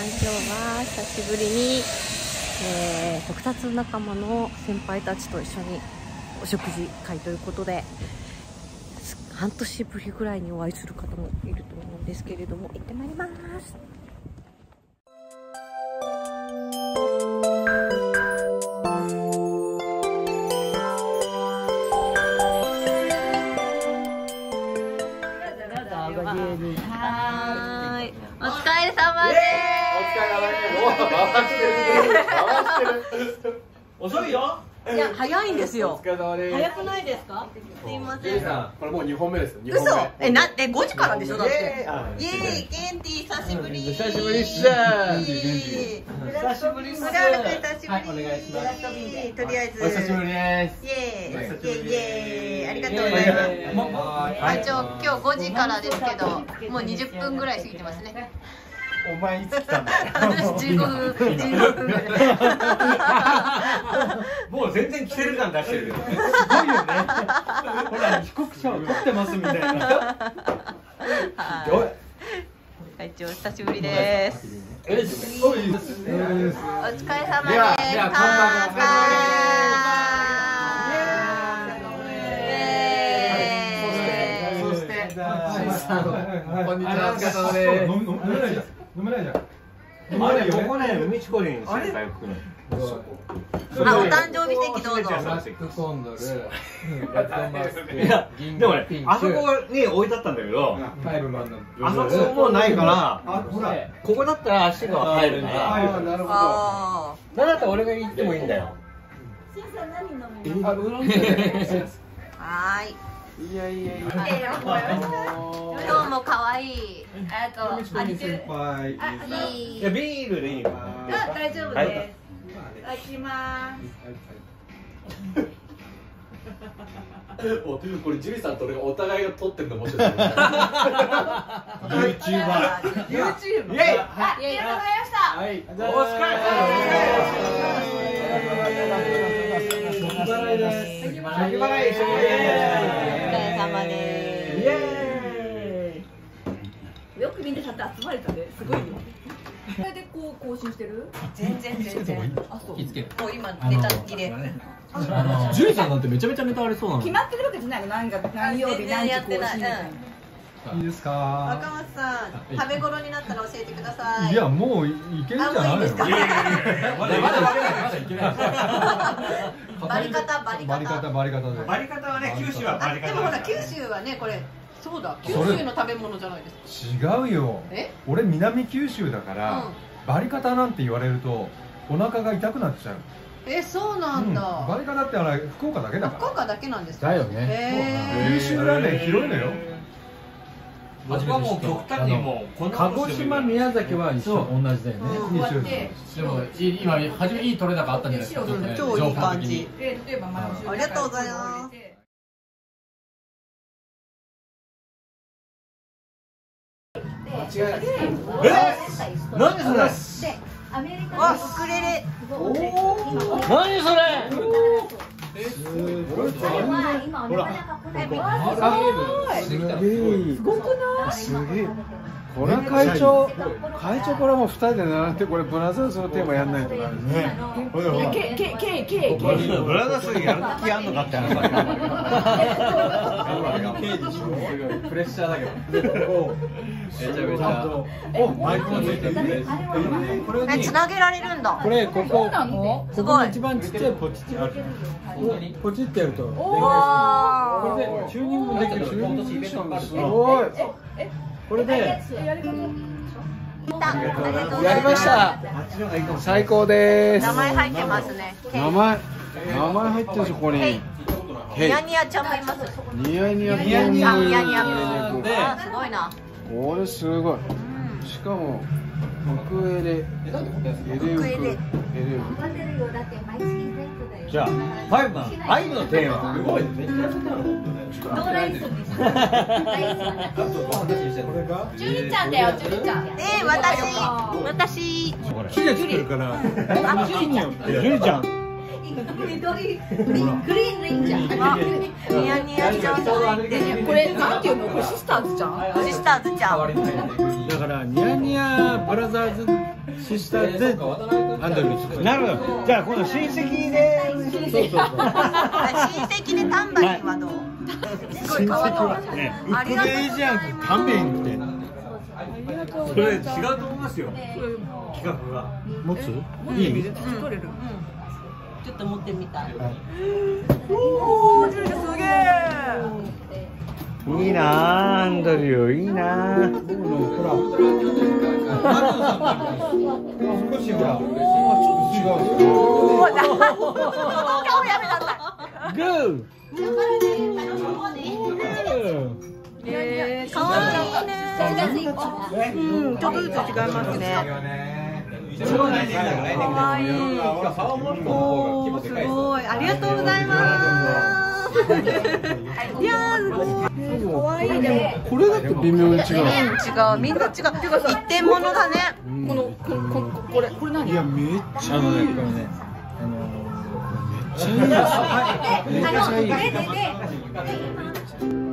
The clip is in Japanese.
今日は久しぶりに、えー、特撮仲間の先輩たちと一緒にお食事会ということで半年ぶりぐらいにお会いする方もいると思うんですけれども行ってまいります。はい。お疲れ様です。遅いよいや早いんですよ。早くないですか？すいません。さん、これもう二本目です。嘘。えなえ5時からでしょ？だって。イエーイ。イエーイゲンティ久しぶり久しぶり。っす久しぶりっす。村原君久しぶり、はいお願いしますとりあえず。お久しぶりです。イエーイ。イエーイイエーイ。ありがとうございます。は会長今日5時からですけどもう20分ぐらい過ぎてますねお前いつ来たんだ私15分 15分ぐらいもう全然来てる感出してるけどすごいよね。ほら、帰国者を取ってますみたいな。はい。会長久しぶりです。え、おい。お疲れ様です。ではでは乾杯そして、こんにちは。お疲れ様です飲めないじゃん。あれここね海ちこりん先輩来るあお誕生日席どうぞ。コンドル、ラットマスク、いや銀でもねあそこに置いてあったんだけどあー。そこもうないからあ、ほら。ここだったら足が入るかあらあ、なるほど。あなんだったら俺が行ってもいいんだよ。あ、ウーロン茶ーはーいいやいやいや。今日も可愛いあと、あ、似てる。先輩。いいいやビールでいいのあ、大丈夫はいです。いただきます。おというこれジュリさんと俺がお互いが撮ってるの面白い。YouTuber。YouTube。イエイあ、ありがとうございました。はい。お疲れ先払いです。先払いお疲れ様イでエーイよくみんなちゃんと集まれたね。すごいよ。それでこう更新してる？す全然全然あ、そう。気付け。もう今ネタ切れジュリさんなんてめちゃめちゃネタありそうなの。決まってるわけじゃないの。何が何曜日何時やってない更新みたいな。い。いです若か。松さん食べ頃になったら教えてください。いや、もういけるんじゃないですか？まだまだまだいけない。バリ方バリ方。バリ方バリ方で。バリ方はね九州はバリ方あでもほら九州はねこれそうだ。九州の食べ物じゃないですか。違うよ。え？俺南九州だから、うん。バリ方なんて言われるとお腹が痛くなっちゃう。えそうなんだ、うん。バリ方ってあれ福岡だけだから。福岡だけなんですか？だよね。へ九州ラーメン広いのよ。僕はもう極端にもうこんな鹿児島宮崎は一緒同じだよね。うん。でもい今初めいい取れ高あったんじゃないですかうん超いい感じで例えあありがとうございます。何それ？わウクレレ何それ？これは会長会長。これはもう二人で並んでこれブラザーズのテーマやんないとダメですねけけけけけ。ブラザースやる気あんのかって話。プレッシャーだけどめちゃめちゃ。おマイクもついてる。これにえつなげられるんだ。これここなの？すごい。一番ちっちゃいポチってあるポチってやるとわこれでチューニングできる。チューニングできるすごいこれでーやりました。最高です。名前入ってますね名前名前入ってるここにニヤニヤちゃんもいます。ニヤニヤ。ニヤニヤ。ニヤニヤ。すごいなこれすごい。しかもウクエレエレウクエレウク。じゃあファイブマンファイブのテーマ。すごい。めっちゃやってたのジュリちゃんだよジュリちゃん。えー、私私木で作るから。あジュリちゃん。ジュリちゃんあニヤニヤちゃんと入ってるこれなんていうの？これシスターズちゃん？シスターズちゃんだからニヤニヤブラザーズシスターでアンドリューなるほどじゃあこの親戚でそうそうそう親戚でタンバリンはどうすごい可愛いねウクレレじゃん勘弁ってそれ違うと思いますよ企画が持ついい取れるちょっと持ってみたい。おおすげえいいなあアンドリュー。いいな。あ僕のほら。少しほらちょっと違う顔やめなさグー。いえー、可愛いね。う。ん、ちょっとずつ違いますね可愛いおーすごい。ありがとうございます。いやー可愛いでもこれだって微妙に違う違うみんな違う一点物だねこのここここれこれ何いやめっちゃあのいいねこれねあのめっちゃいいですめっちゃいい